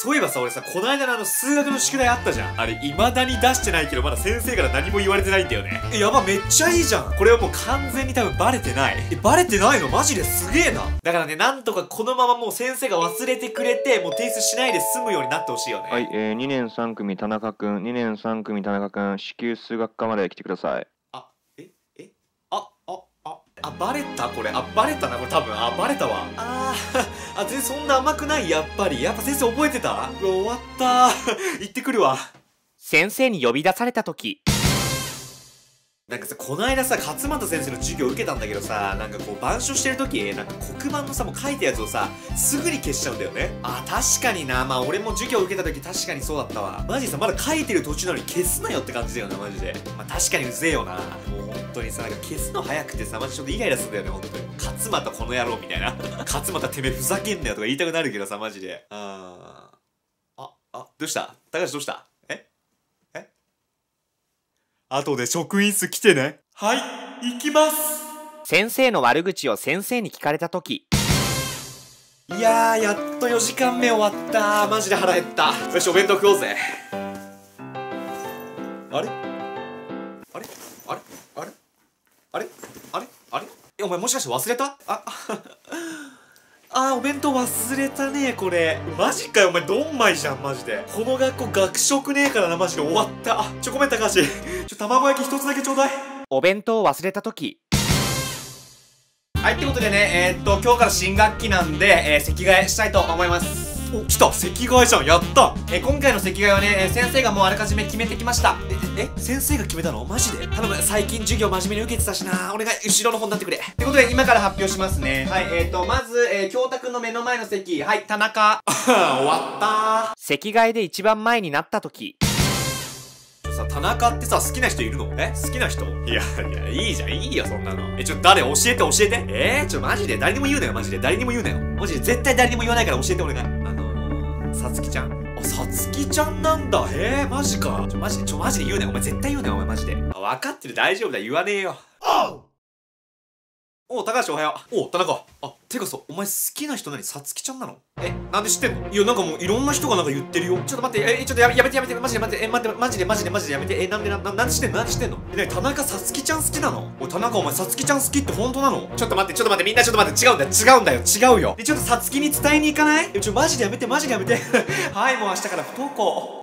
そういえばさ、俺さ、この間のあの数学の宿題あったじゃん。あれ、未だに出してないけど、まだ先生から何も言われてないんだよね。え、やば、めっちゃいいじゃん。これはもう完全に多分バレてない。え、バレてないの？マジですげえな。だからね、なんとかこのままもう先生が忘れてくれて、もう提出しないで済むようになってほしいよね。はい、えー、2年3組田中くん、2年3組田中くん、至急数学科まで来てください。あ、え、え、あ、あ、あ、あ、バレた？これ。あ、バレたな、これ多分。あ、バレたわ。あー、あ、全然そんな甘くない、やっぱり。やっぱ先生覚えてた？うわ終わった行ってくるわ。先生に呼び出された時なんかさ、この間さ、勝俣先生の授業受けたんだけどさ、なんかこう、板書してる時なんか黒板のさ、もう書いたやつをさ、すぐに消しちゃうんだよね。あ、確かにな。まあ、俺も授業受けた時確かにそうだったわ。マジさ、まだ書いてる途中なのに消すなよって感じだよな、マジで。まあ、確かにうぜえよな。もう本当にさ、なんか消すの早くてさ、マジちょっとイライラするんだよね、本当に。勝俣この野郎みたいな。勝俣てめえふざけんなよとか言いたくなるけどさ、マジで。あー。あ、あ、どうした？高橋どうした？後で職員室来てね。はい、行きます。先生の悪口を先生に聞かれた時。いややっと4時間目終わった。マジで腹減った。よしお弁当食おうぜ。あれ？あれ？あれ？あれ？あれ？あれ？あれ？お前もしかして忘れた？あああー、お弁当忘れたねこれ。マジかよ、お前、どんまいじゃん、マジで。この学校学食ねえからな、マジで終わった。あ、ちょ、ごめん、高橋。ちょ、卵焼き一つだけちょうだい。お弁当を忘れた時はい、ってことでね、えー、っと、今日から新学期なんで、えー、席替えしたいと思います。お、来た席替えじゃんやったえー今回の席替えはね、えー先生がもうあらかじめ決めてきました。え、え、先生が決めたの？マジで？頼む、最近授業真面目に受けてたしな。お願い、後ろの方になってくれ。ってことで、今から発表しますね。はい、えー、っと、まず、えー、京太くんの目の前の席。はい、田中。終わった席替えで一番前になった時さ、田中ってさ、好きな人いるの？え好きな人？いや、いや、いいじゃん、いいよ、そんなの。え、ちょ、誰？教えて、教えて。えー、ちょ、マジで、誰にも言うなよ、マジで。誰にも言うなよ。マジで、絶対誰にも言わないから教えて、お願い。さつきちゃん。あ、さつきちゃんなんだ。へえ、マジか。ちょ、マジで、ちょ、マジで言うな。お前絶対言うな、お前マジで。あ、分かってる、大丈夫だ、言わねえよ。おう、高橋おはよう。おう、田中。あ、てかさ、お前好きな人何？さつきちゃんなの？え、なんで知ってんの？いや、なんかもういろんな人がなんか言ってるよ。ちょっと待って、え、ちょっとやめやめてやめて、マジで待って、え、待って、マジでマジでマジでやめて。え、なんでな、ななんで知ってんの？なんで知ってんの？え、田中さつきちゃん好きなの？おい、田中お前さつきちゃん好きって本当なの？ちょっと待って、ちょっと待って、みんなちょっと待って、違うんだよ、違うんだよ、違うよ。で、ちょっとさつきに伝えに行かない？え、ちょ、マジでやめて、マジでやめて。はい、もう明日から不登校。